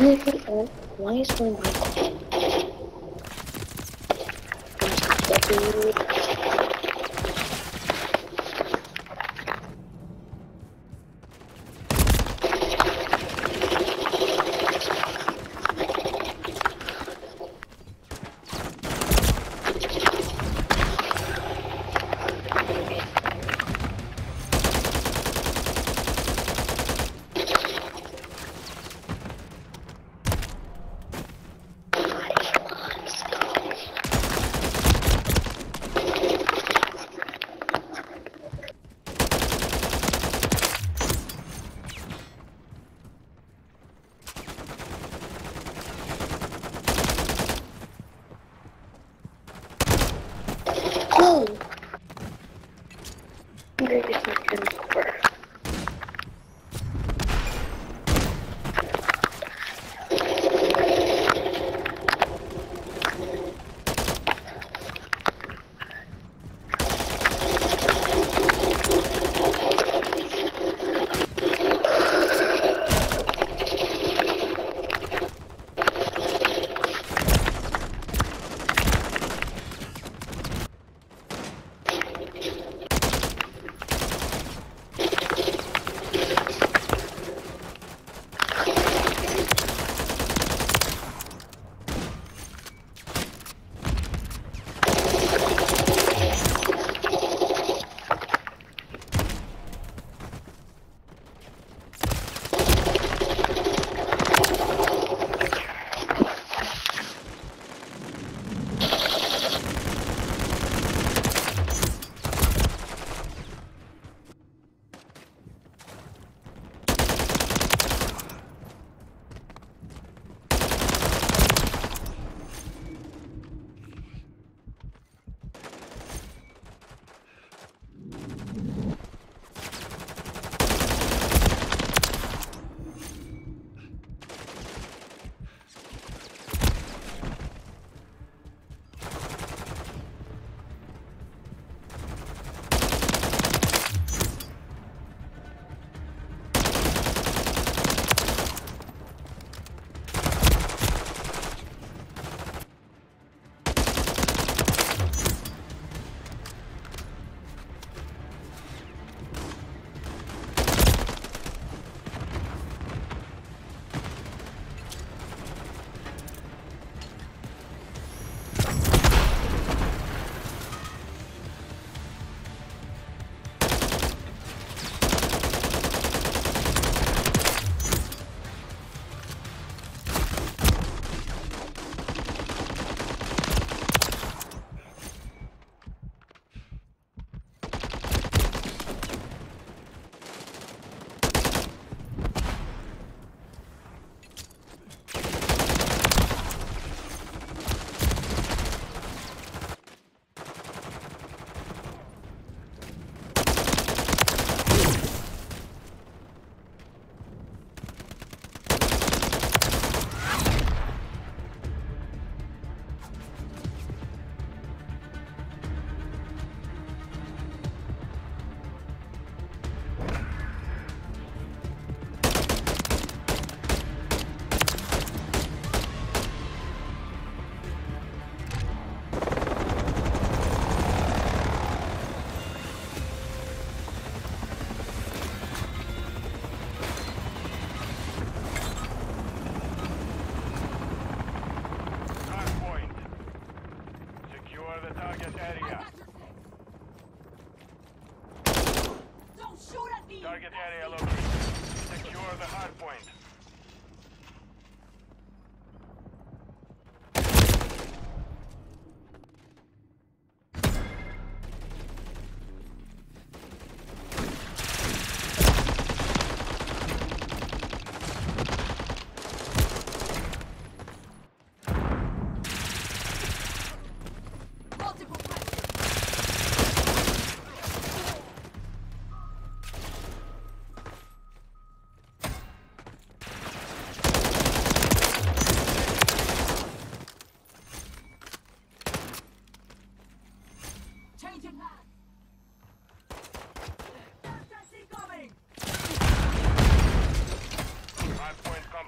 And oh, why is my mic?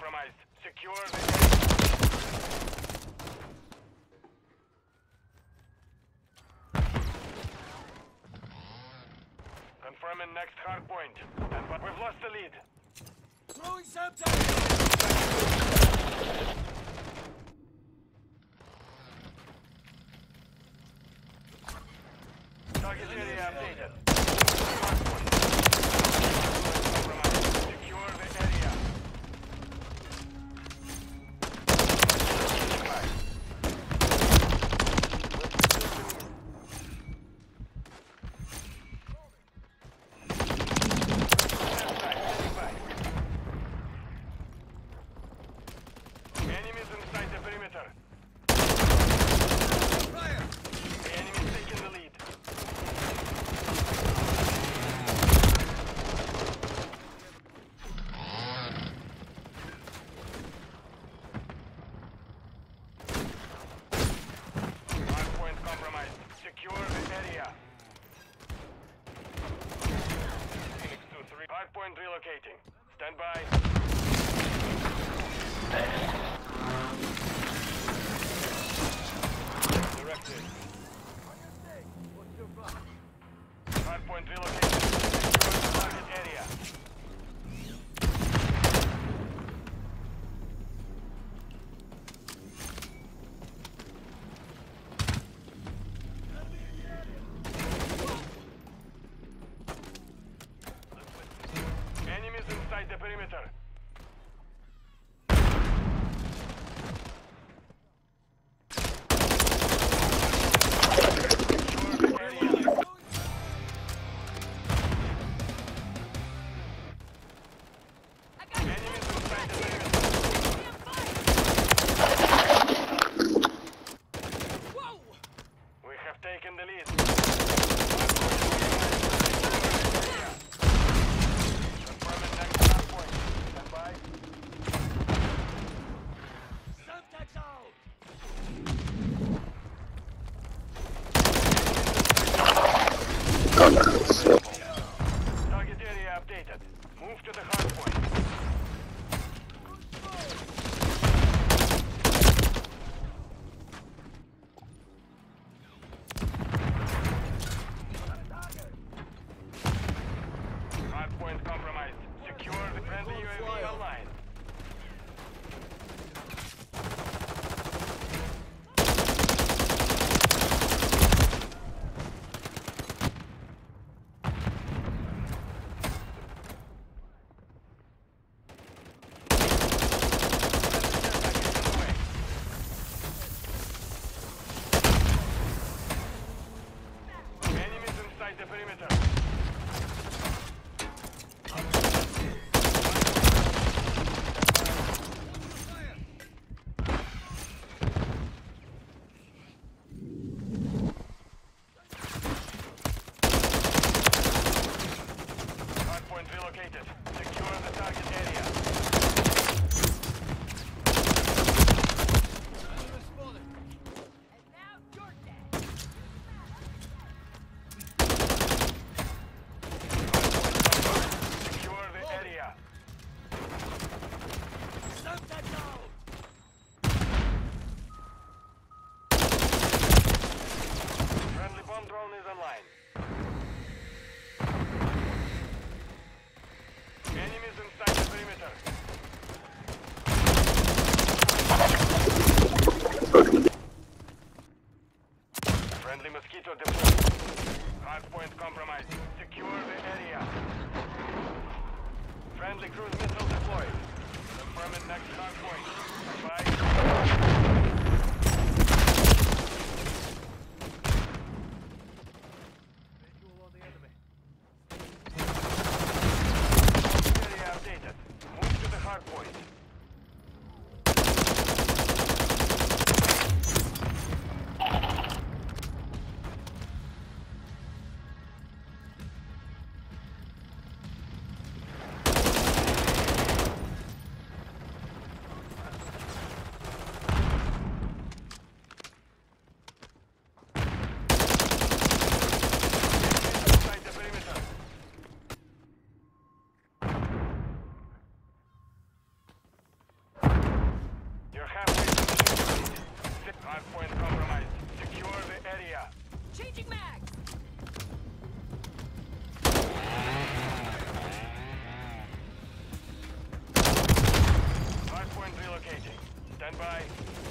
compromised. Secure the... Confirming next hard point. We've lost the lead. Throwing something! Target area updated. Hardpoint relocating. Stand by. Directed. Hardpoint relocating. colors. Friendly mosquito deployed. Hardpoint compromised. Secure the area. Friendly cruise missile deployed. Affirmative next hardpoint. Bye. bye.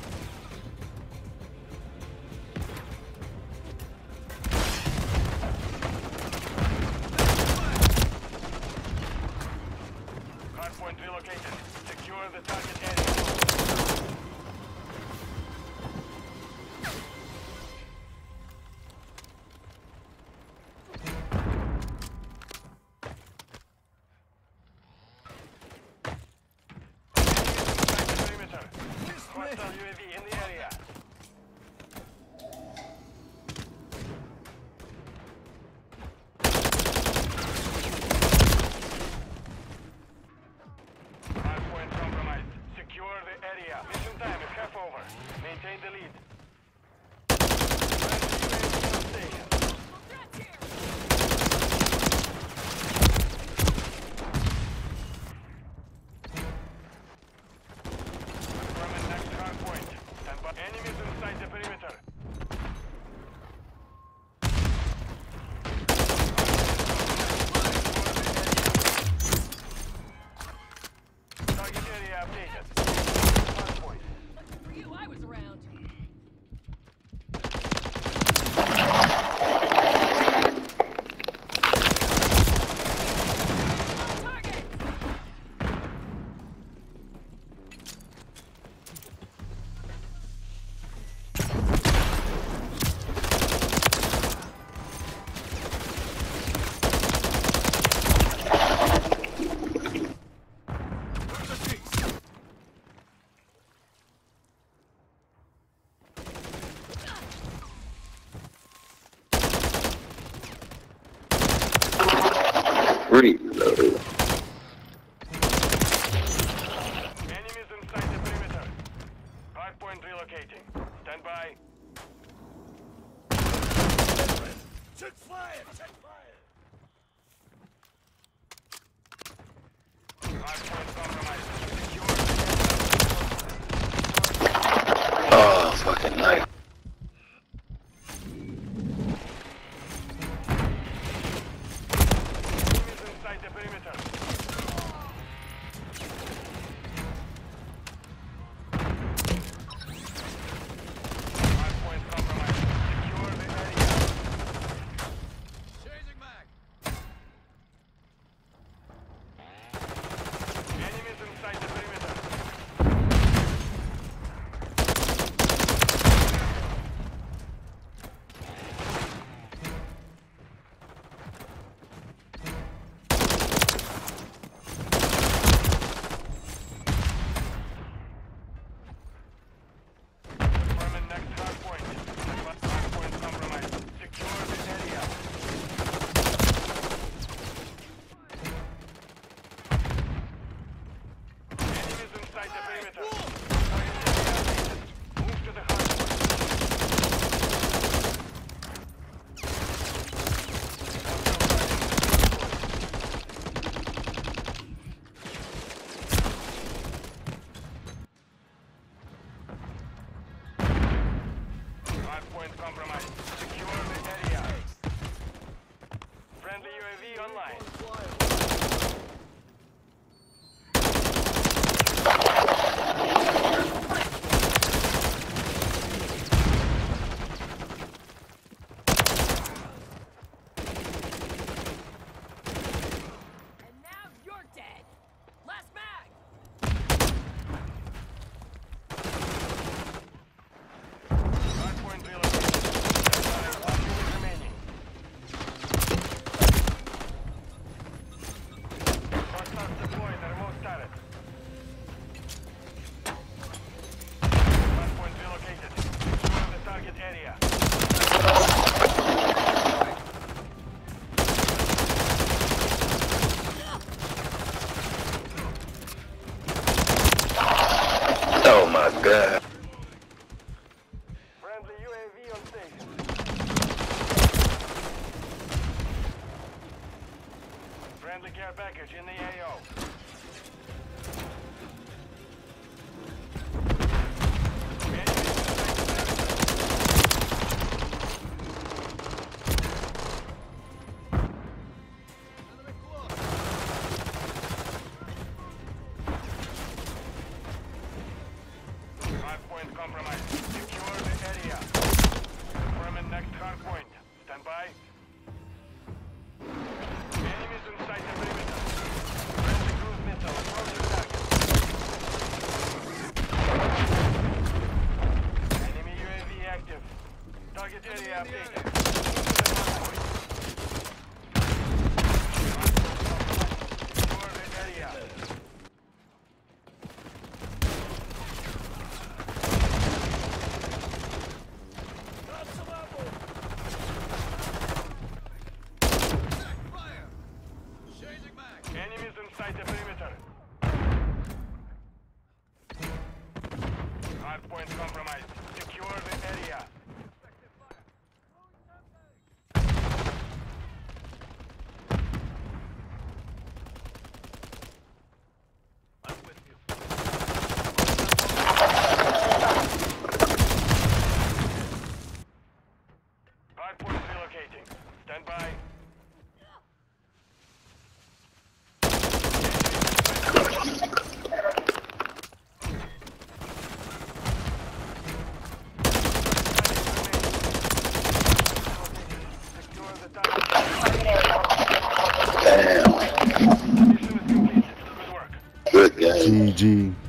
Friendly care package in the AO. Hardpoint compromised. GG.